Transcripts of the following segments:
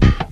you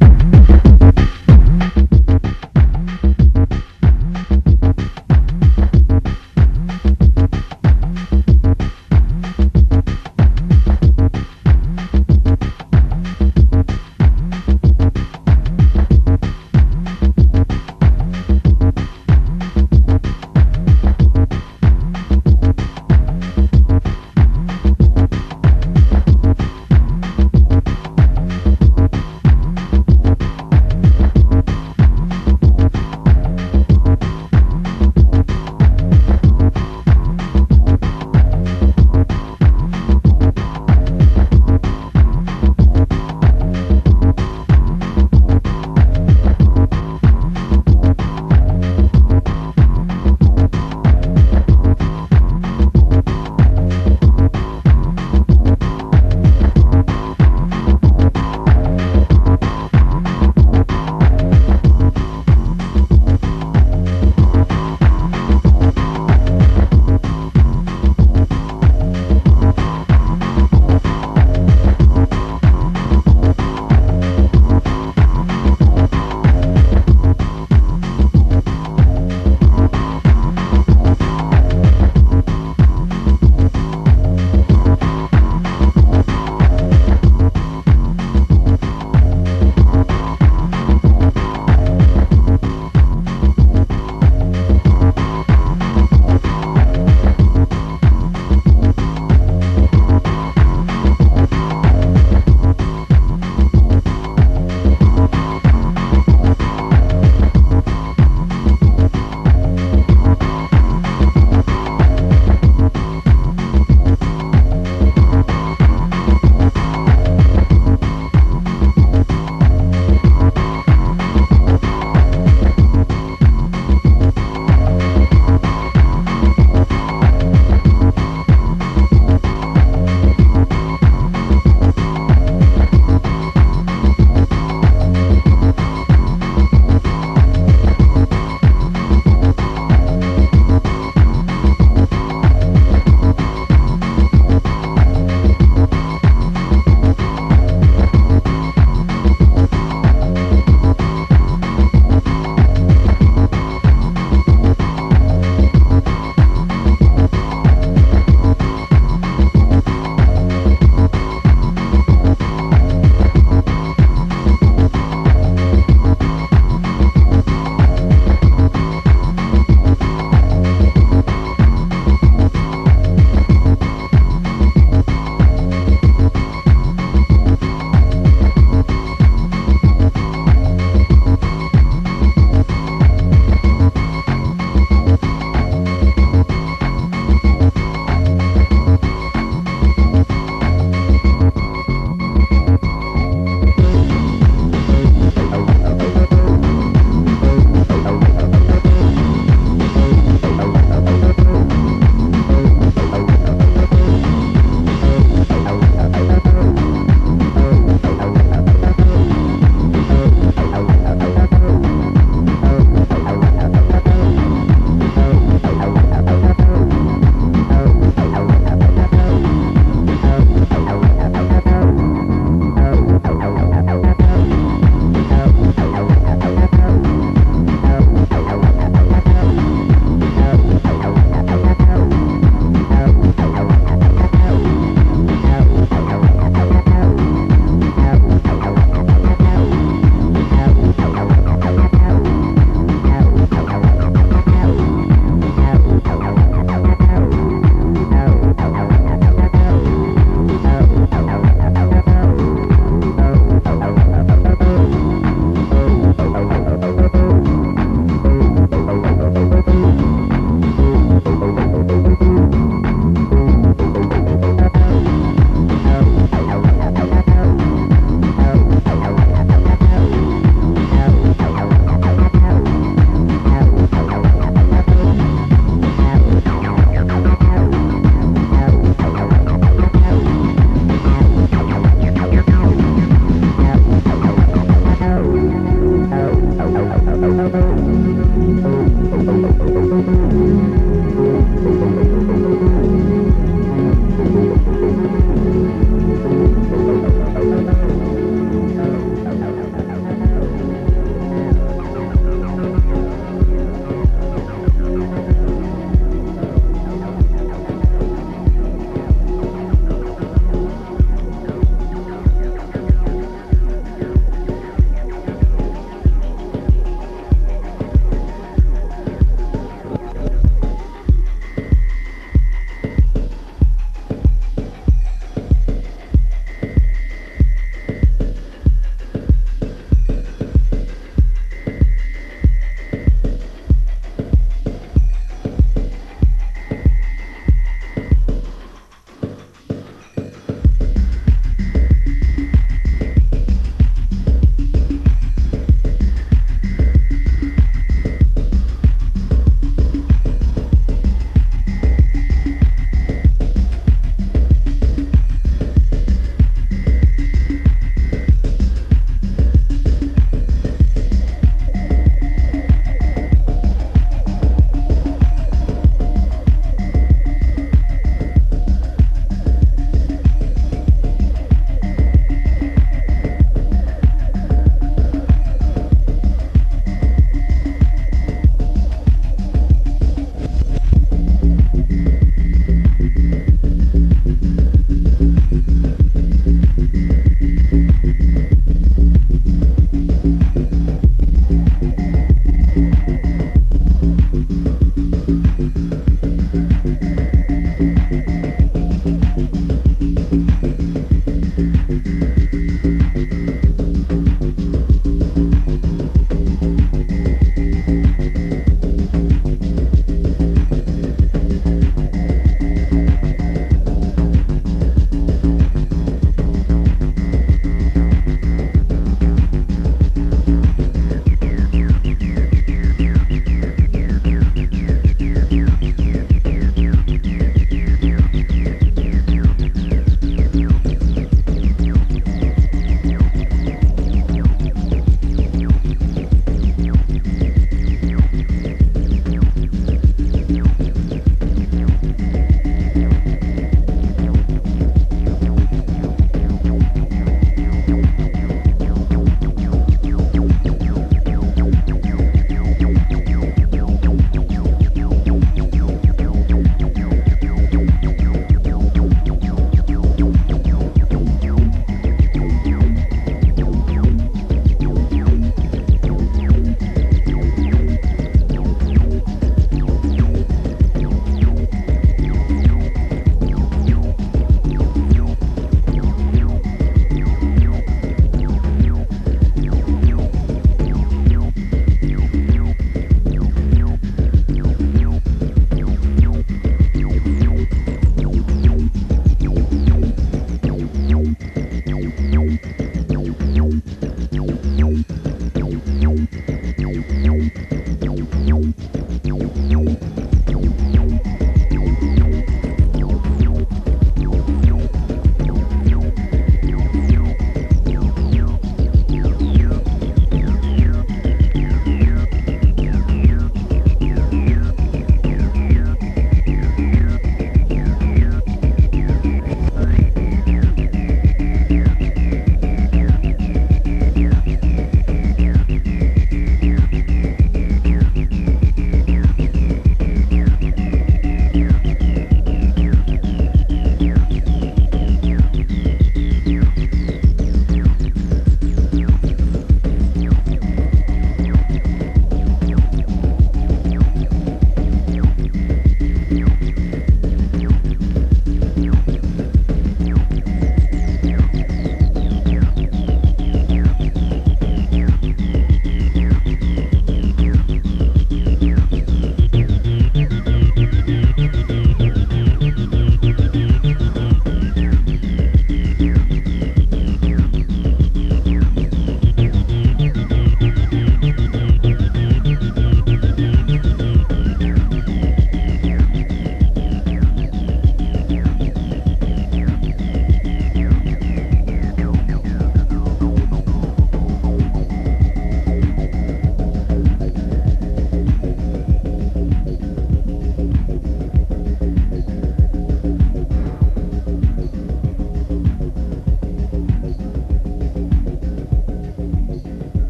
Música